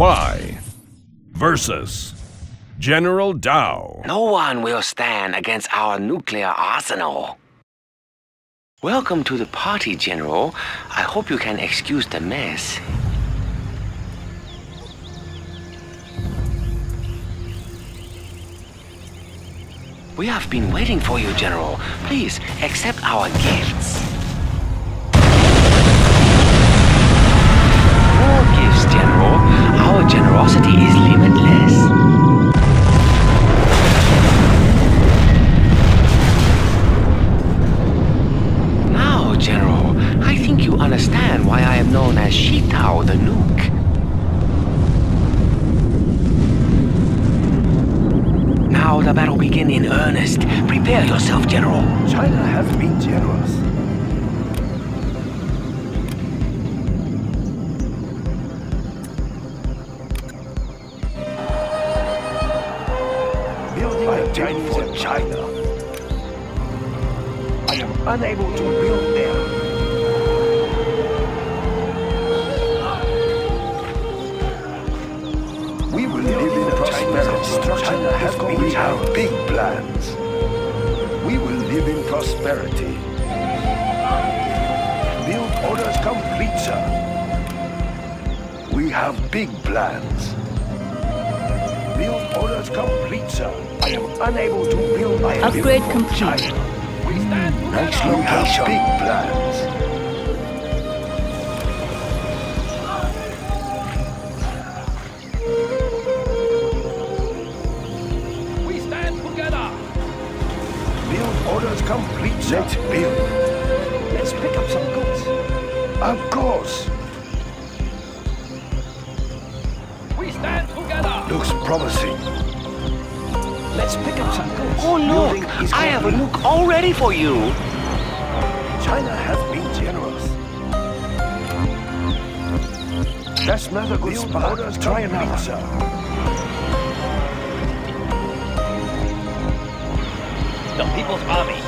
Y versus General Tao. No one will stand against our nuclear arsenal. Welcome to the party, General. I hope you can excuse the mess. We have been waiting for you, General. Please accept our gifts. Unable to build there. We will live in prosperity. China has We have big plans. We will live in prosperity. Build orders complete, sir. We have big plans. Build orders complete, sir. I am unable to build my Upgrade build for complete. China. We stand Nice location. Big plans. We stand together. Build orders complete, sir. Let's build. Let's pick up some goods. Of course. We stand together. Looks promising. Let's pick up some goods. Oh, Building look! I have a complete. nuke all ready for you. China has been generous. That's not a good spot. Orders Try another. Sir. The People's Army.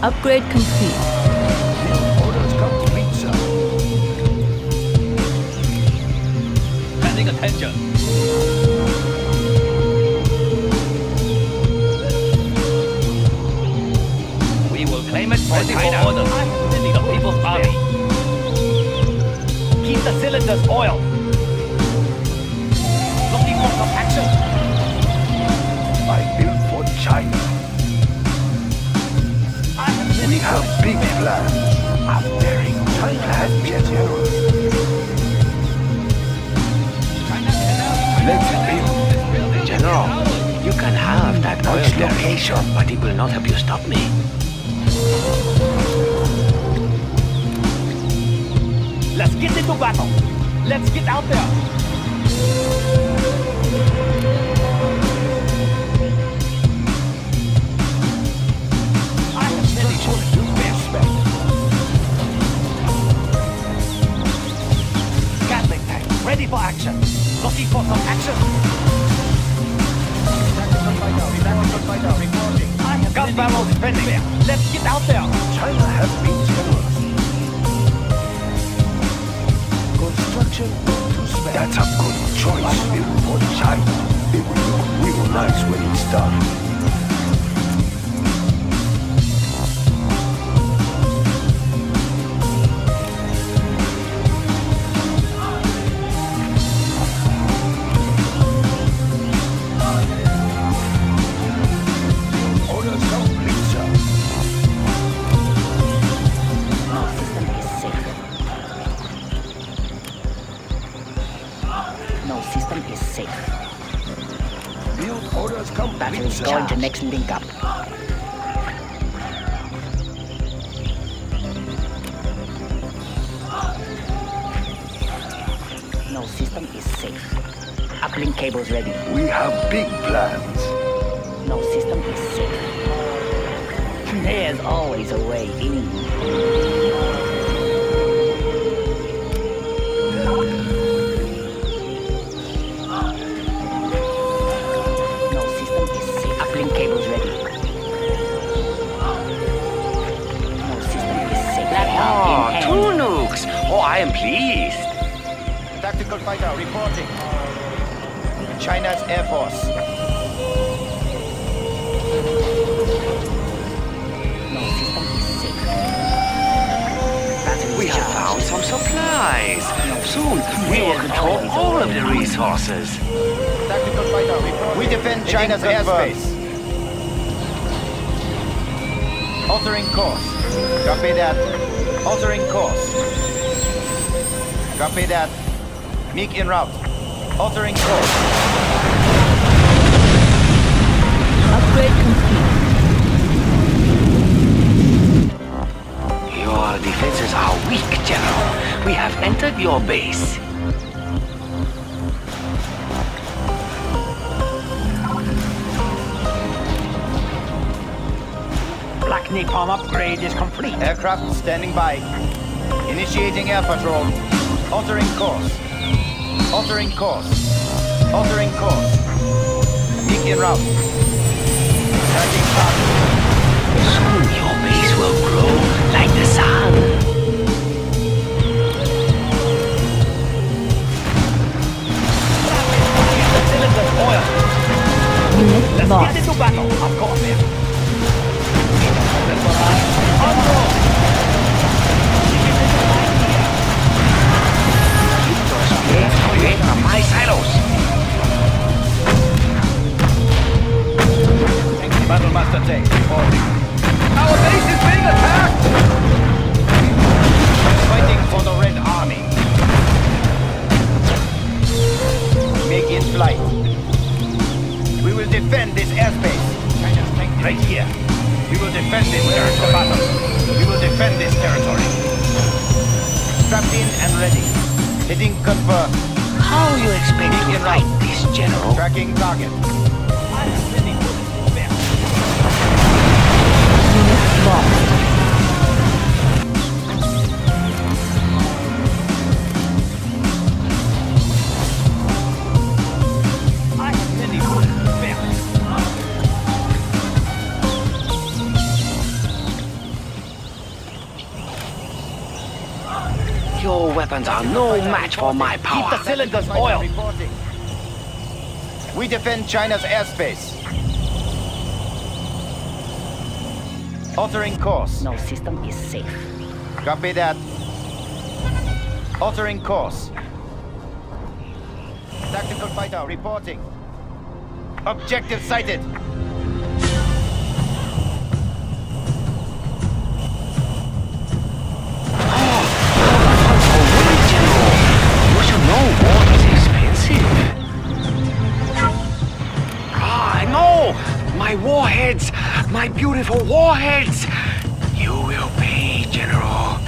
Upgrade complete. Orders complete, sir. Standing attention. Will claim it for China. Orders. The People's Army. Keep the cylinders oiled. Looking for some action. I built for China. We have big plans. I'm daring. China has been generous. Let's build. General, you can have that oil location. but it will not help you stop me. Let's get into battle. Let's get out there. Ready for action. Looking for some action. I have gun barrels ready. Let's get out there. China has been Construction to spend. That's a good choice. It will look nice when it's done. No system is safe. Build orders complete, Battery is going to next link up. No system is safe. Uplink cables ready. We have big plans. No system is safe. There's always a way in. Am pleased. Tactical fighter reporting. China's Air Force. No system is safe. Battery We have found some supplies. Soon, we will control all of the resources. Tactical fighter reporting. We defend China's airspace. Altering course. Copy that. Altering course. Copy that. MiG en route. Altering course. Upgrade complete. Your defenses are weak, General. We have entered your base. Black Napalm upgrade is complete. Aircraft standing by. Initiating air patrol. Altering course. Altering course. Altering course. MiG en route. Tracking target. Soon your base will grow like the sun. We will defend this territory. Battle. We will defend this territory. Strapped in and ready. Hitting confirmed. How are you expect to fight right. this, General? Tracking target. Weapons are no match for my power. Keep the cylinders oil. We defend China's airspace. Altering course. No system is safe. Copy that. Altering course. Tactical fighter reporting. Objective sighted. My warheads! My beautiful warheads! You will pay, General.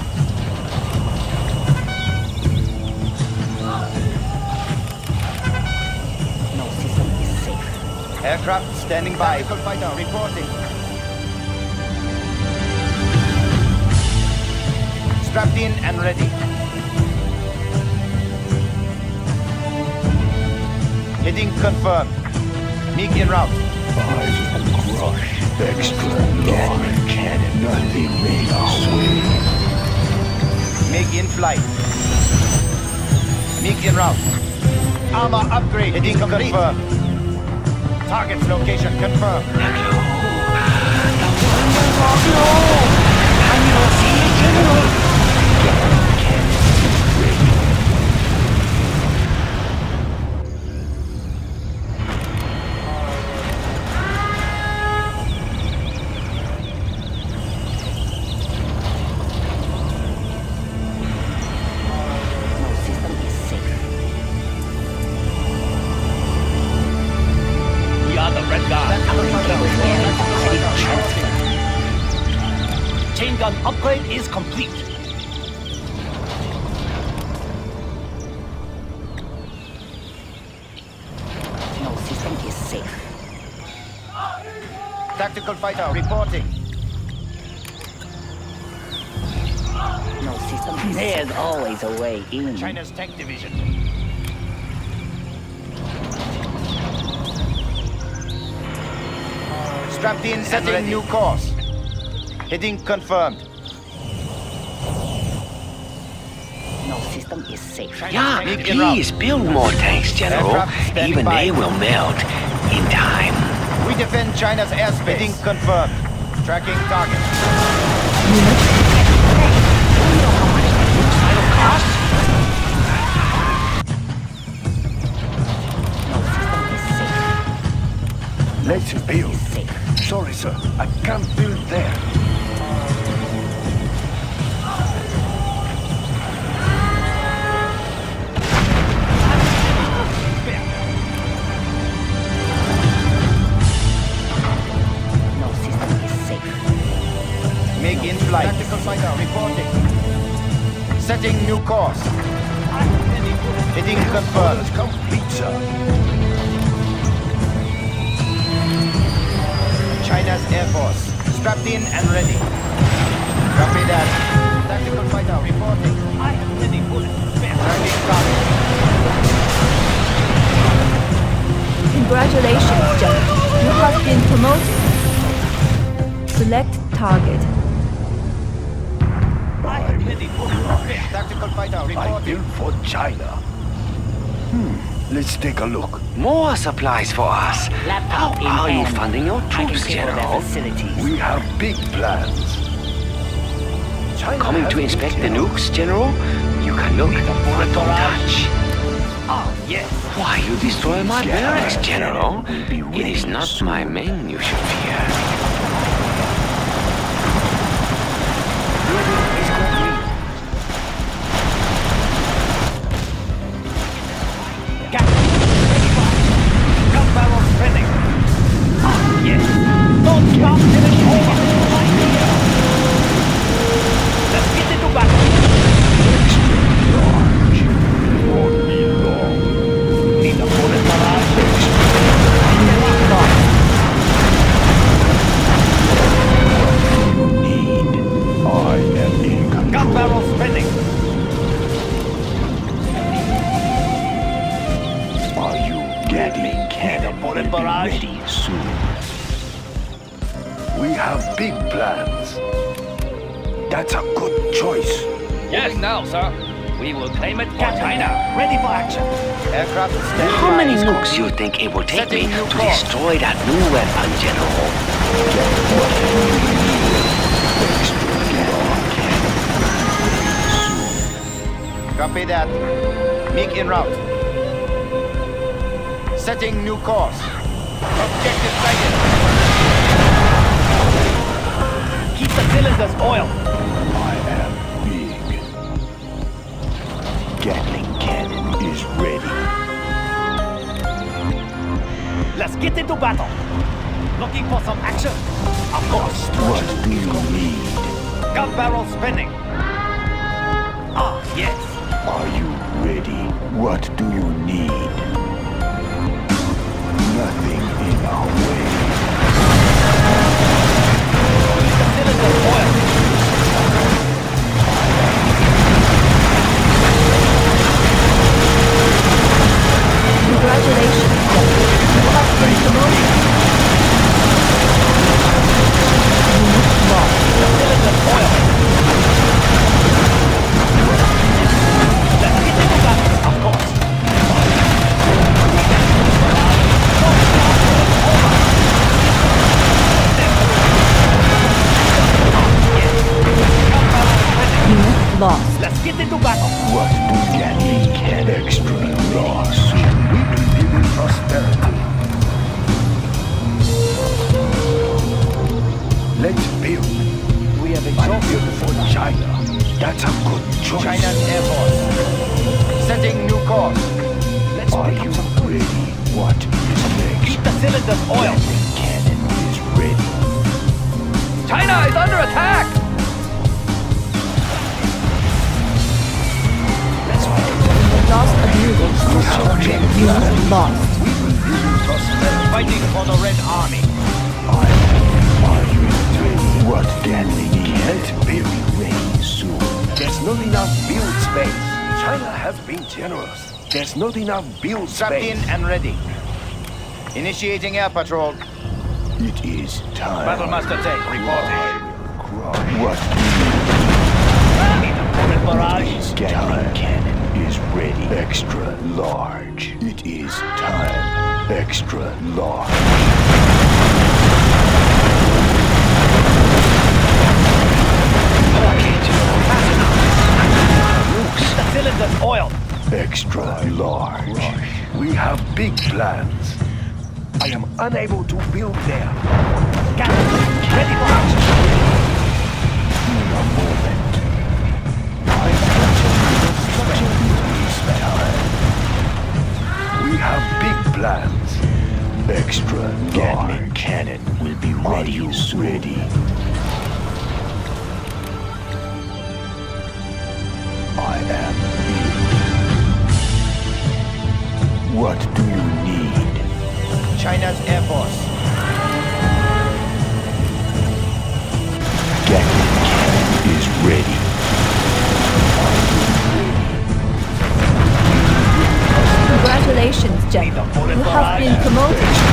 No system is safe. Aircraft standing by. Fighter reporting. Strapped in and ready. Hitting confirmed. MiG en route. Will crush extra large cannon. Nothing may sway. MiG in flight. MiG en route. Armor upgrade. Hitting confirmed. Target's location confirmed. Tactical fighter reporting. No system There's always a way in. China's tank division. Strapped in, setting new course. Heading confirmed. No system is safe. Yeah, MiG en route. please build more tanks, General. Even they will melt in time. We defend China's airspace. Heading confirmed. Tracking target. No system is safe. Let's build. Sorry, sir. I can't build there. Flight. Tactical fighter reporting. Setting new course. Heading confirmed. Complete, sir. China's Air Force. Strapped in and ready. Copy that. Tactical fighter reporting. I am ready, bullets. Tracking target. Congratulations, General. You have been promoted. Select target. Tactical fighter I reporting. built for China. Hmm. Let's take a look. More supplies for us. Laptop How in are you funding your troops, take over their General? We have big plans. China Coming to inspect the nukes, General? You can look, but don't touch. Oh, yes. Why you destroy my Yeah, barracks, General? It is not my men you should fear. Think it will take me Setting new to course. destroy that new weapon, General? Copy that. MiG en route. Setting new course. Objective sighted. Keep the cylinders oil. I am big. Gatling cannon is ready. Let's get into battle. Looking for some action? Of course. What do you need? Gun barrel spinning. Ah, yes. Are you ready? What do you need? Nothing in our way. China has been generous. There's not enough build Strapped in and ready. Initiating air patrol. It is time. Battlemaster Tech reporting. What do Need a bullet barrage. Gatling cannon Extra large. It is time. Extra large. Okay, General, fast enough. Nukes. The cylinder's oil. Extra large. We have big plans. I am unable to build there. Captain, ready for action. In a moment. I construction. We have big plans. Extra Gatling cannon will be ready Are you ready? I am What do you need? China's Air Force. Gatling cannon is ready. Congratulations, General. You have been promoted.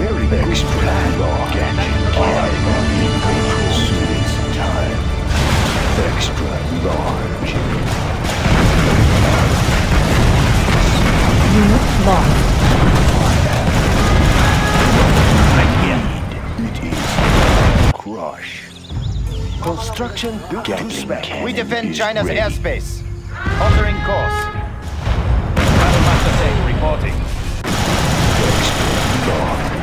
Very extra long. Gatling cannon in control. It's time. Extra large. Unit lost. It is crush. Construction built to We defend China's ready. airspace. Altering course. Battle Master Tank reporting. Extra large.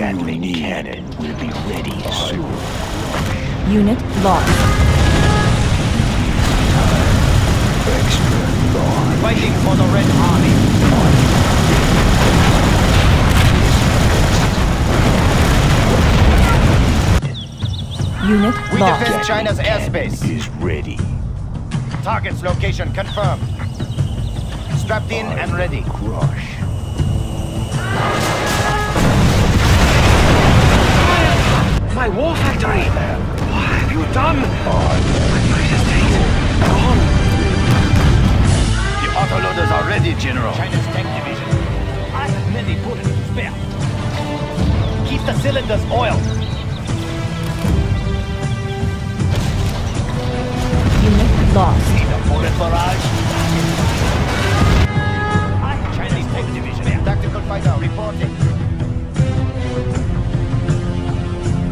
Gatling cannon will be ready soon. Unit lost. Extra large. Fighting for the Red Army. Unit We lost. defend China's airspace. Is ready. Target's location confirmed. Strapped in and ready. Crush. My war factory! What have you done? My precious things! Gone! The autoloaders are ready, General. China's tank division. I have many bullets to spare. Keep the cylinders oiled. Unit lost. Need a bullet barrage. I have Chinese tank division. Tactical fighter reporting.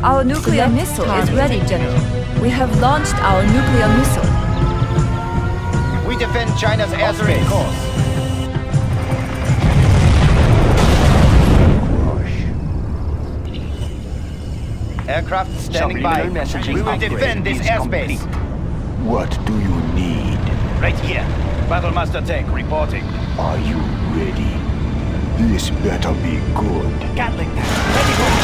Our nuclear missile is ready, General. We have launched our nuclear missile. We defend China's airspace. course. Aircraft standing by. We will defend this is airspace. What do you need? Right here. Battle Master Tank reporting. Are you ready? This better be good. Gatling tank. Ready for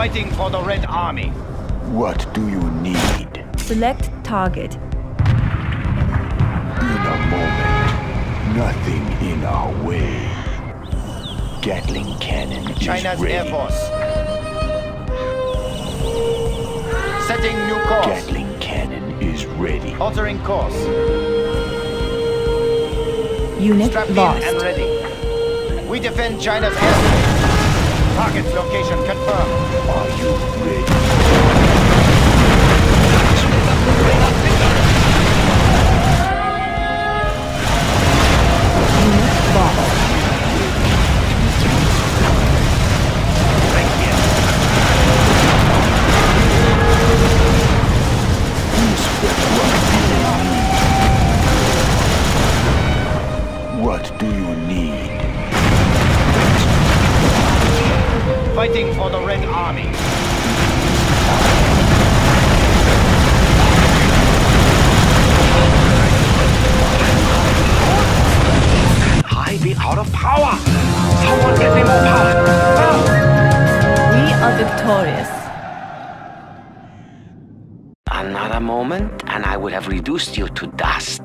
Fighting for the Red Army. What do you need? Select target. In a moment. Nothing in our way. Gatling cannon China's is ready. Air Force. Setting new course. Gatling cannon is ready. Altering course. Unit Strapped lost. in and ready. We defend China's airspace. Target location confirmed. Are you ready? fighting for the Red Army. I've been out of power! Someone get me more power! Now. We are victorious. Another moment, and I would have reduced you to dust.